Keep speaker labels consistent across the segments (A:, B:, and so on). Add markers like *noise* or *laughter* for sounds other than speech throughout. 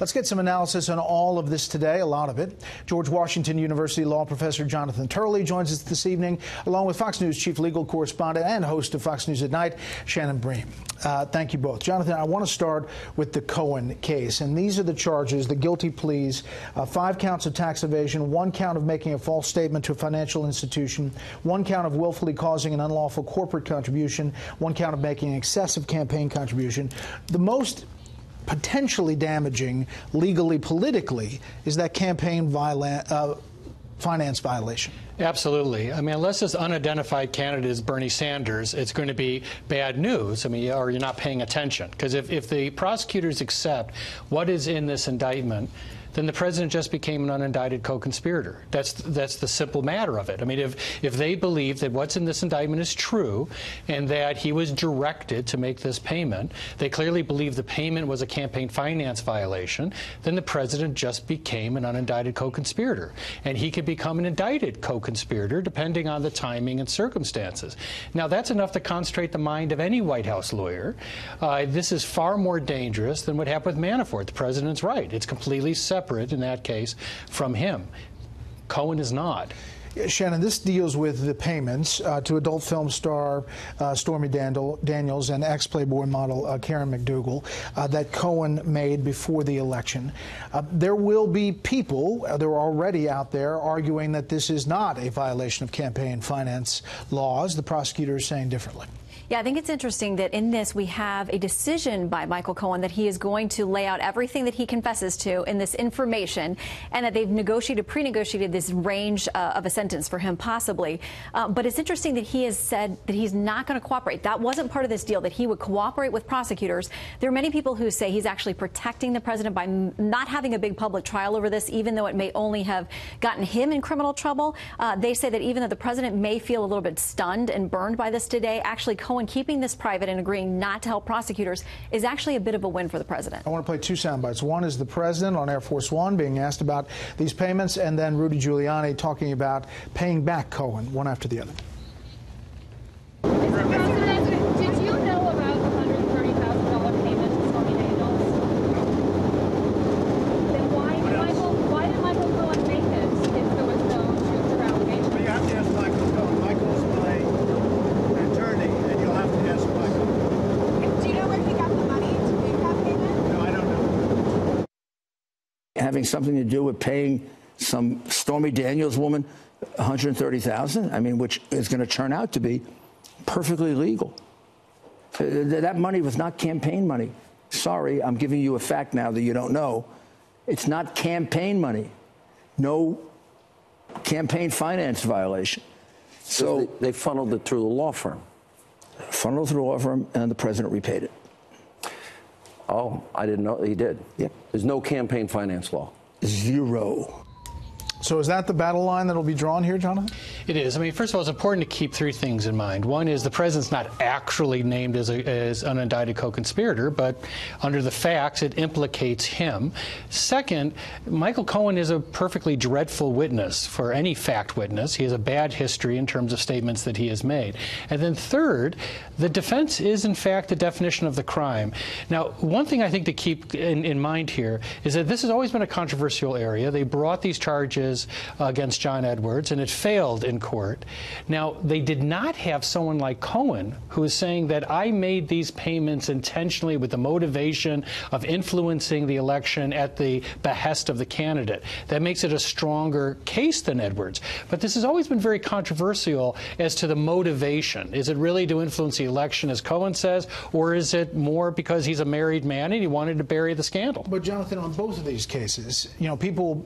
A: Let's get some analysis on all of this today, a lot of it. George Washington University law professor Jonathan Turley joins us this evening, along with Fox News chief legal correspondent and host of Fox News at Night, Shannon Bream. Uh, thank you both. Jonathan, I want to start with the Cohen case. And these are the charges, the guilty pleas, uh, five counts of tax evasion, one count of making a false statement to a financial institution, one count of willfully causing an unlawful corporate contribution, one count of making an excessive campaign contribution. The most potentially damaging legally, politically, is that campaign uh, finance violation.
B: Absolutely. I mean, unless this unidentified candidate is Bernie Sanders, it's going to be bad news. I mean, or you're not paying attention. Because if, if the prosecutors accept what is in this indictment, then the president just became an unindicted co-conspirator. That's that's the simple matter of it. I mean, if if they believe that what's in this indictment is true and that he was directed to make this payment, they clearly believe the payment was a campaign finance violation, then the president just became an unindicted co-conspirator, and he could become an indicted co-conspirator depending on the timing and circumstances. Now, that's enough to concentrate the mind of any White House lawyer. Uh, this is far more dangerous than what happened with Manafort. The president's right; it's completely separate separate in that case from him. Cohen is not.
A: Shannon, this deals with the payments uh, to adult film star uh, Stormy Daniels and ex Playboy model uh, Karen McDougal uh, that Cohen made before the election. Uh, there will be people, uh, they're already out there, arguing that this is not a violation of campaign finance laws. The prosecutor is saying differently.
C: Yeah, I think it's interesting that in this we have a decision by Michael Cohen that he is going to lay out everything that he confesses to in this information and that they've negotiated, pre negotiated this range uh, of a sentence for him, possibly. Uh, but it's interesting that he has said that he's not going to cooperate. That wasn't part of this deal, that he would cooperate with prosecutors. There are many people who say he's actually protecting the president by not having a big public trial over this, even though it may only have gotten him in criminal trouble. Uh, they say that even though the president may feel a little bit stunned and burned by this today, actually, Cohen and keeping this private and agreeing not to help prosecutors is actually a bit of a win for the president.
A: I want to play two sound bites. One is the president on Air Force One being asked about these payments, and then Rudy Giuliani talking about paying back Cohen, one after the other.
D: Having something to do with paying some Stormy Daniels woman 130,000, I mean, which is going to turn out to be perfectly legal. Uh, that money was not campaign money. Sorry, I'm giving you a fact now that you don't know. It's not campaign money. No campaign finance violation.
E: So they, they funneled it through the law firm.
D: Funneled through the law firm, and the president repaid it.
E: Oh, I didn't know he did.
D: Yep.
E: There's no campaign finance law.
D: Zero.
A: So is that the battle line that will be drawn here, Jonathan?
B: It is. I mean, first of all, it's important to keep three things in mind. One is the president's not actually named as, a, as an indicted co-conspirator, but under the facts, it implicates him. Second, Michael Cohen is a perfectly dreadful witness for any fact witness. He has a bad history in terms of statements that he has made. And then third, the defense is in fact the definition of the crime. Now, one thing I think to keep in, in mind here is that this has always been a controversial area. They brought these charges charges against John Edwards, and it failed in court. Now, they did not have someone like Cohen who is saying that I made these payments intentionally with the motivation of influencing the election at the behest of the candidate. That makes it a stronger case than Edwards. But this has always been very controversial as to the motivation. Is it really to influence the election, as Cohen says, or is it more because he's a married man and he wanted to bury the scandal?
A: But, Jonathan, on both of these cases, you know, people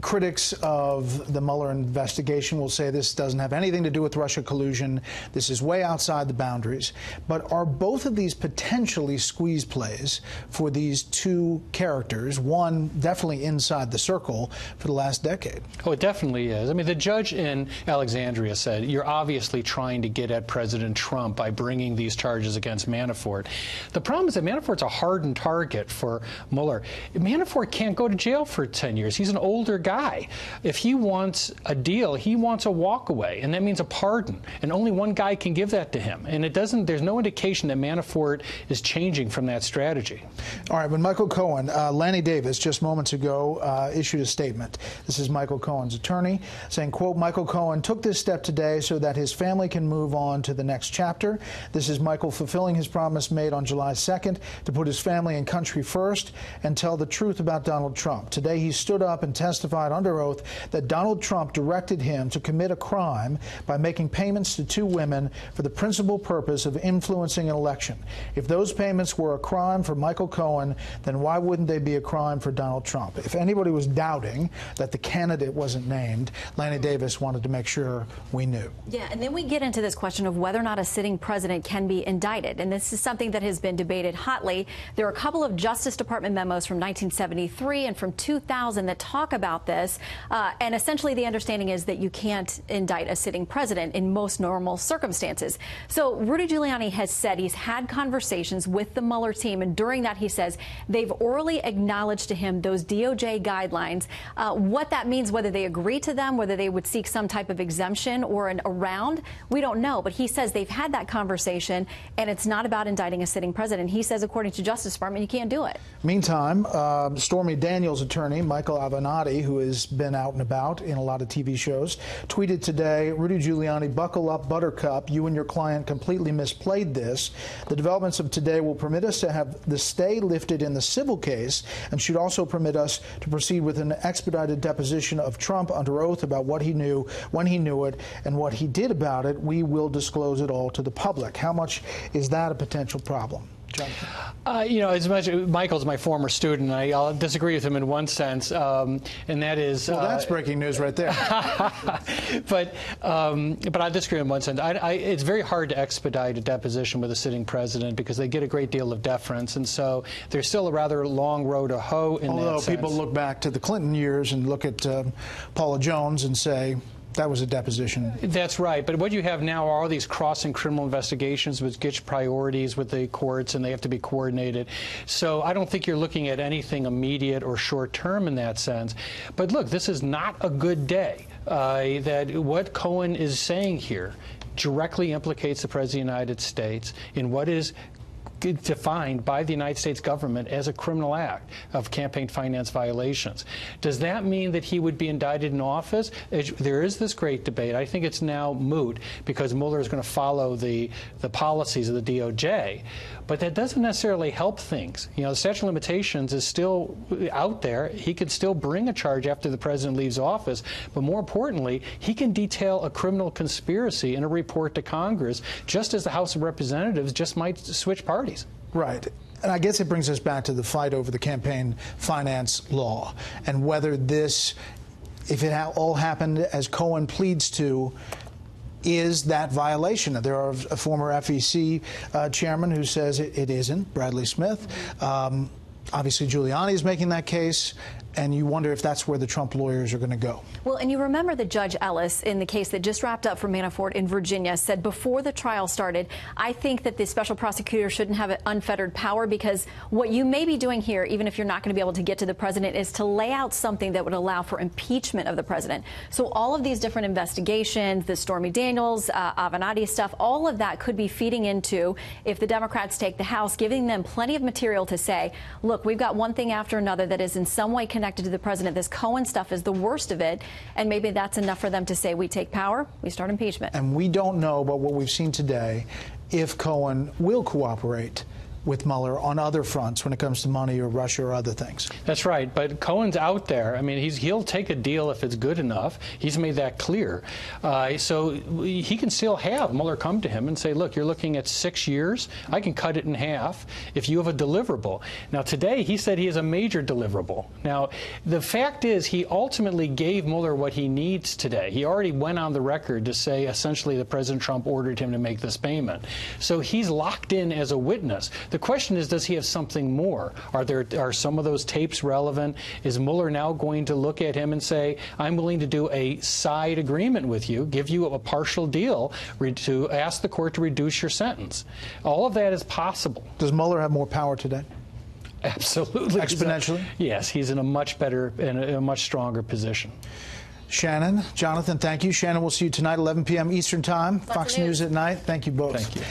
A: critics of the Mueller investigation will say this doesn't have anything to do with Russia collusion. This is way outside the boundaries. But are both of these potentially squeeze plays for these two characters? One definitely inside the circle for the last decade.
B: Oh, it definitely is. I mean, the judge in Alexandria said you're obviously trying to get at President Trump by bringing these charges against Manafort. The problem is that Manafort's a hardened target for Mueller. Manafort can't go to jail for 10 years. He's an older guy. If he wants a deal, he wants a walkaway, and that means a pardon. And only one guy can give that to him. And it doesn't. There's no indication that Manafort is changing from that strategy.
A: All right, when Michael Cohen, uh, Lanny Davis, just moments ago, uh, issued a statement. This is Michael Cohen's attorney saying, "quote Michael Cohen took this step today so that his family can move on to the next chapter. This is Michael fulfilling his promise made on July 2nd to put his family and country first and tell the truth about Donald Trump. Today, he stood up and testified under oath that Donald Trump directed him to commit a crime by making payments to two women for the principal purpose of influencing an election. If those payments were a crime for Michael Cohen, then why wouldn't they be a crime for Donald Trump? If anybody was doubting that the candidate wasn't named, Lanny Davis wanted to make sure we knew.
C: Yeah, and then we get into this question of whether or not a sitting president can be indicted. And this is something that has been debated hotly. There are a couple of Justice Department memos from 1973 and from 2000 that talk about this. Uh, and essentially, the understanding is that you can't indict a sitting president in most normal circumstances. So Rudy Giuliani has said he's had conversations with the Mueller team. And during that, he says they've orally acknowledged to him those DOJ guidelines. Uh, what that means, whether they agree to them, whether they would seek some type of exemption or an around, we don't know. But he says they've had that conversation, and it's not about indicting a sitting president. He says, according to Justice Department, you can't do it.
A: Meantime, uh, Stormy Daniels' attorney, Michael Avenatti, who has been out and about in a lot of TV shows, tweeted today Rudy Giuliani, buckle up, Buttercup. You and your client completely misplayed this. The developments of today will permit us to have the stay lifted in the civil case and should also permit us to proceed with an expedited deposition of Trump under oath about what he knew, when he knew it, and what he did about it. We will disclose it all to the public. How much is that a potential problem?
B: Uh, you know, as much Michael's my former student, I, will disagree with him in one sense, um, and that is.
A: Well, that's uh, breaking news right there. *laughs*
B: but um, but I disagree in one sense. I, I, it's very hard to expedite a deposition with a sitting president because they get a great deal of deference, and so there's still a rather long road to hoe in
A: Although people look back to the Clinton years and look at uh, Paula Jones and say that was a deposition.
B: That's right. But what you have now are all these crossing criminal investigations with get priorities with the courts, and they have to be coordinated. So I don't think you're looking at anything immediate or short term in that sense. But look, this is not a good day. Uh, that what Cohen is saying here directly implicates the President of the United States in what is defined by the United States government as a criminal act of campaign finance violations. Does that mean that he would be indicted in office? There is this great debate. I think it's now moot because Mueller is going to follow the, the policies of the DOJ. But that doesn't necessarily help things. You know, the statute of limitations is still out there. He can still bring a charge after the president leaves office. But more importantly, he can detail a criminal conspiracy in a report to Congress, just as the House of Representatives just might switch parties.
A: Right. And I guess it brings us back to the fight over the campaign finance law and whether this, if it all happened as Cohen pleads to, is that violation. There are a former FEC uh, chairman who says it, it isn't, Bradley Smith. Um, obviously, Giuliani is making that case, and you wonder if that's where the Trump lawyers are going to go.
C: Well, and you remember that Judge Ellis, in the case that just wrapped up for Manafort in Virginia, said before the trial started, I think that the special prosecutor shouldn't have unfettered power because what you may be doing here, even if you're not going to be able to get to the president, is to lay out something that would allow for impeachment of the president. So all of these different investigations, the Stormy Daniels, uh, Avenatti stuff, all of that could be feeding into, if the Democrats take the House, giving them plenty of material to say, look, we've got one thing after another that is in some way connected connected to the president. This Cohen stuff is the worst of it. And maybe that's enough for them to say, we take power, we start impeachment.
A: And we don't know, but what we've seen today, if Cohen will cooperate with Mueller on other fronts when it comes to money or Russia or other things.
B: That's right. But Cohen's out there. I mean, he's, he'll take a deal if it's good enough. He's made that clear. Uh, so he can still have Mueller come to him and say, look, you're looking at six years. I can cut it in half if you have a deliverable. Now, today he said he has a major deliverable. Now, the fact is he ultimately gave Mueller what he needs today. He already went on the record to say essentially that President Trump ordered him to make this payment. So he's locked in as a witness. Question is, does he have something more? Are there are some of those tapes relevant? Is Mueller now going to look at him and say, I'm willing to do a side agreement with you, give you a partial deal to ask the court to reduce your sentence? All of that is possible.
A: Does Mueller have more power today?
B: Absolutely.
A: Exponentially?
B: Yes, he's in a much better and a, a much stronger position.
A: Shannon, Jonathan, thank you. Shannon, we'll see you tonight, 11 p.m. Eastern Time, Fox
C: News.
A: News at night. Thank you both.
B: Thank you.